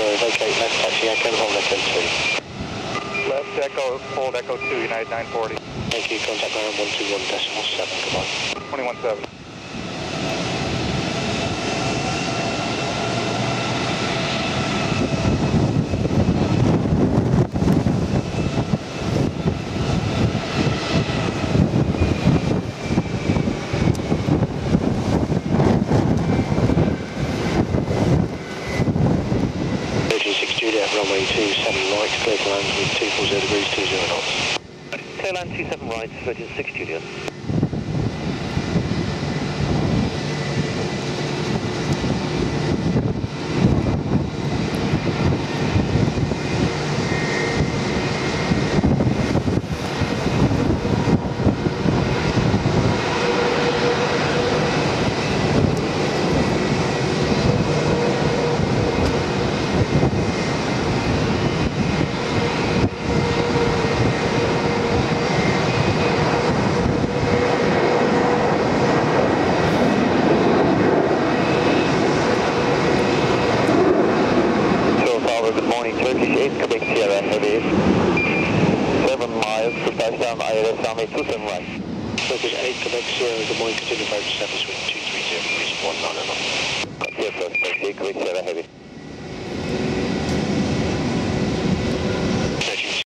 Zero, vacate left taxi Echo, hold Echo 2. Left Echo, hold Echo 2, United 940. Thank you, contact ground 121.7, goodbye. 21.7. Virgin 6 Juliet, runway 27 right, clear to land with 240 degrees, 20 knots. Clear land 27 right, Virgin 6 Juliet. To touchdown ILS runway 27 right. Turkish 8 Quebec Sierra, good morning, continue approach 7 with 230 degrees, 1 knots.